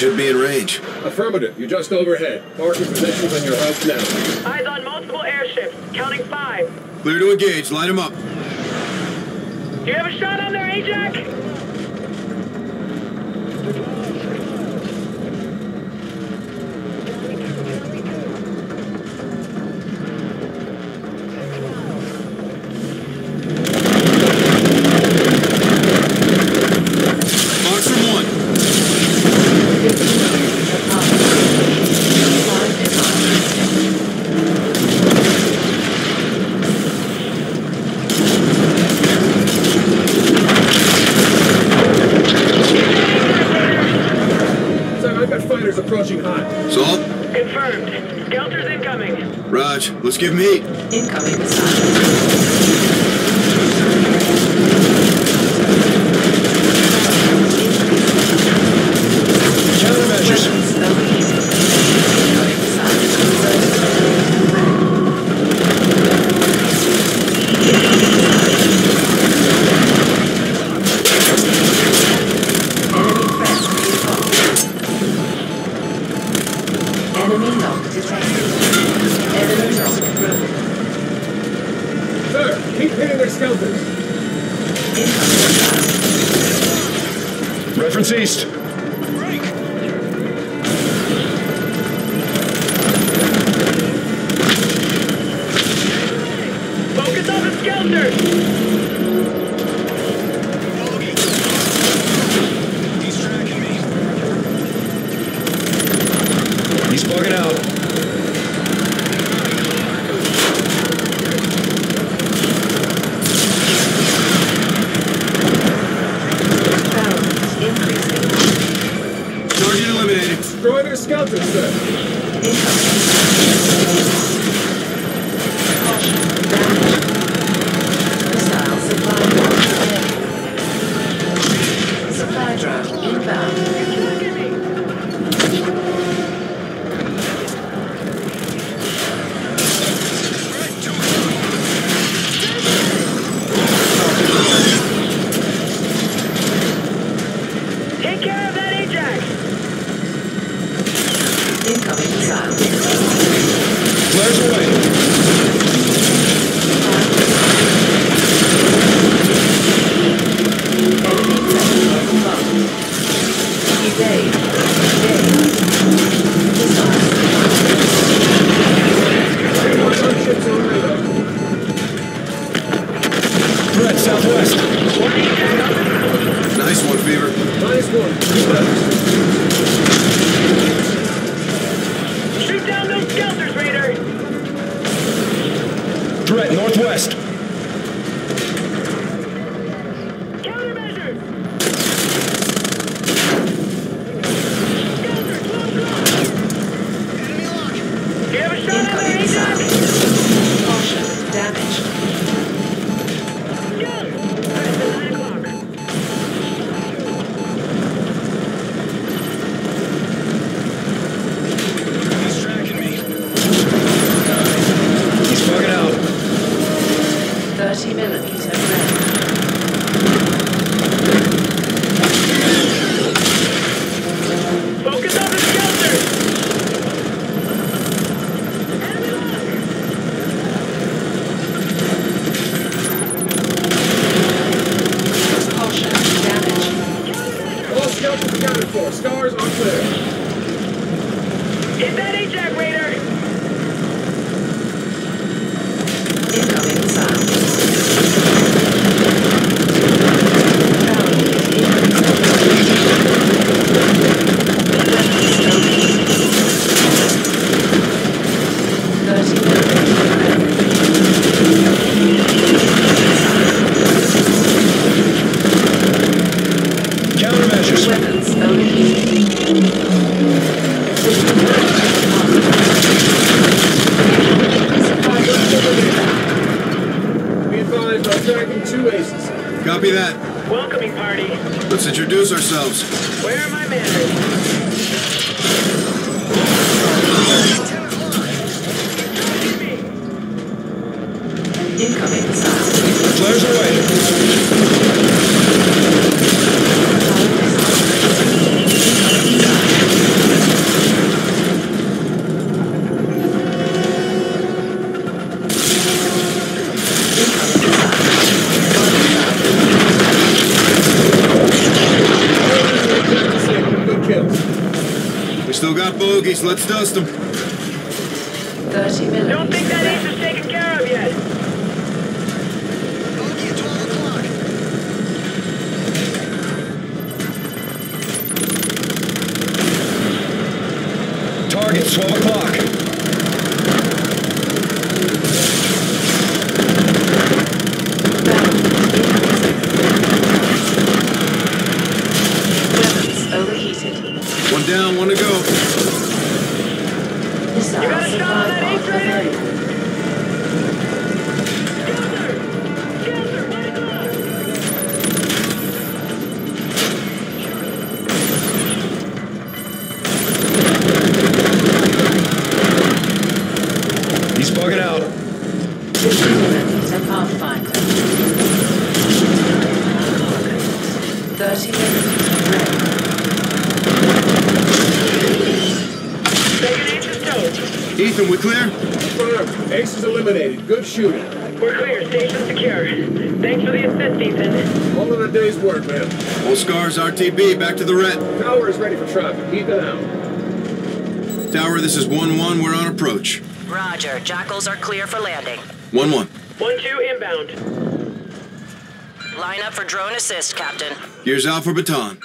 should be in range. Affirmative. You're just overhead. Marking positions on your HUD now. Eyes on multiple airships. Counting five. Clear to engage. Line them up. Do you have a shot on there, Ajax? Approaching. Salt? Confirmed. Skelter's incoming. Raj, let's give him heat. Incoming Enemy detected. Enemy broken. Sir, keep hitting their skeletons. Reference east. Break. Focus on the Skelter! Destroy their skeletons, sir. Southwest. Nice one, Fever. Minus one. Shoot down those Skelters, Raider! Threat northwest. Hit that Ajax, Raider! Where are my manners? Incoming missile. Flares away. Davies, let's dust them. 30 millimeters. Don't think that ace Pathfinder. 30 millimeters red. Second ace is towed. Ethan, we clear? Confirmed. Ace is eliminated. Good shooting. We're clear. Station secure. Thanks for the assist, Ethan. All in a day's work, man. All scars, RTB, back to the red. Tower is ready for traffic. Keep it out. Tower, this is 1-1, we're on approach. Roger. Jackals are clear for landing. 1-1. 1-2 inbound. Line up for drone assist, Captain. Gears out for baton.